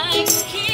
likes kids.